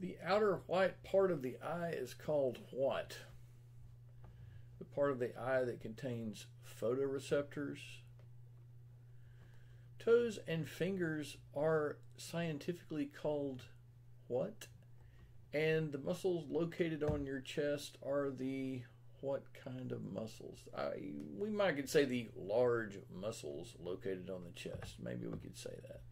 The outer white part of the eye is called what? The part of the eye that contains photoreceptors. Toes and fingers are scientifically called what? And the muscles located on your chest are the what kind of muscles? I, we might could say the large muscles located on the chest. Maybe we could say that.